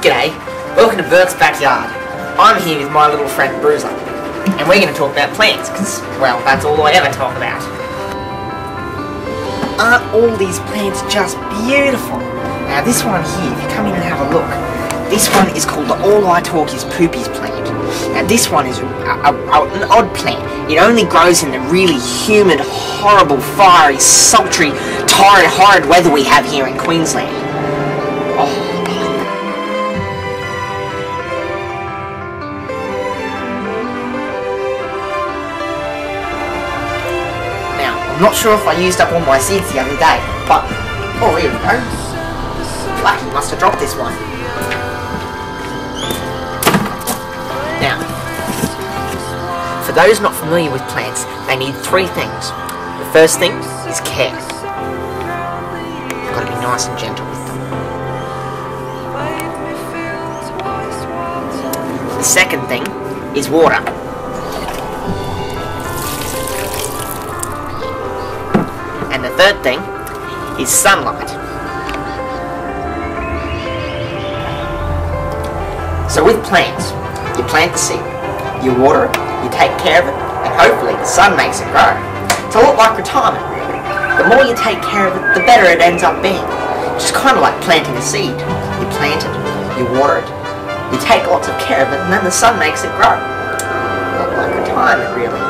G'day, welcome to Burke's Backyard. I'm here with my little friend Bruiser, and we're going to talk about plants, because, well, that's all I ever talk about. Aren't all these plants just beautiful? Now this one here, if you come in and have a look, this one is called the All I Talk Is Poopies plant. Now this one is a, a, a, an odd plant. It only grows in the really humid, horrible, fiery, sultry, torrid, horrid weather we have here in Queensland. Oh, I'm not sure if I used up all my seeds the other day, but... Oh, here we go. Lucky must have dropped this one. Now, for those not familiar with plants, they need three things. The first thing is care. You've got to be nice and gentle with them. The second thing is water. And the third thing is sunlight. So with plants, you plant the seed, you water it, you take care of it, and hopefully the sun makes it grow. It's a lot like retirement. The more you take care of it, the better it ends up being. It's kind of like planting a seed. You plant it, you water it, you take lots of care of it, and then the sun makes it grow. A lot like retirement really.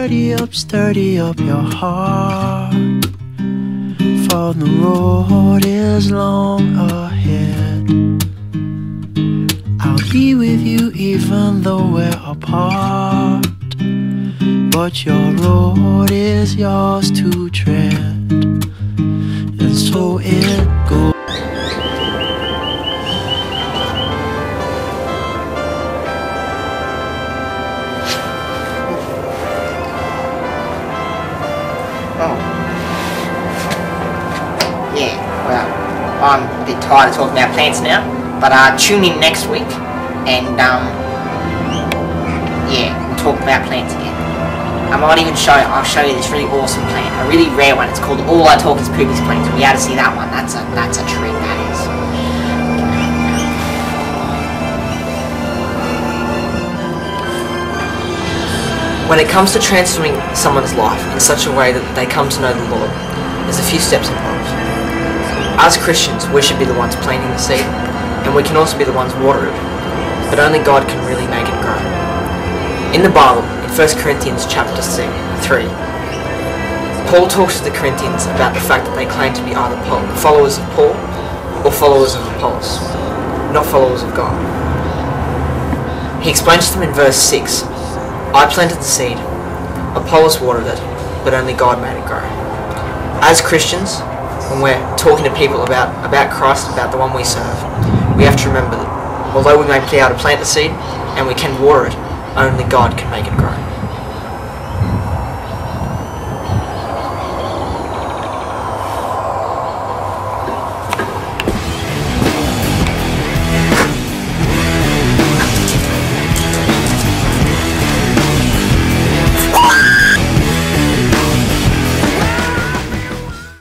Sturdy up, sturdy up your heart. For the road is long ahead. I'll be with you even though we're apart. But your road is yours to tread. I'm a bit tired of talking about plants now, but uh, tune in next week, and um, yeah, we'll talk about plants again. I might even show, I'll show you this really awesome plant, a really rare one. It's called All I Talk Is Poopies Plant. we'll be able to see that one. That's a, that's a treat, that is. When it comes to transforming someone's life in such a way that they come to know the Lord, there's a few steps involved. As Christians, we should be the ones planting the seed, and we can also be the ones watering it, but only God can really make it grow. In the Bible, in 1 Corinthians chapter 6, 3, Paul talks to the Corinthians about the fact that they claim to be either followers of Paul or followers of Apollos, not followers of God. He explains to them in verse 6 I planted the seed, Apollos watered it, but only God made it grow. As Christians, when we're talking to people about, about Christ, about the one we serve, we have to remember that although we may be able to plant the seed and we can water it, only God can make it grow.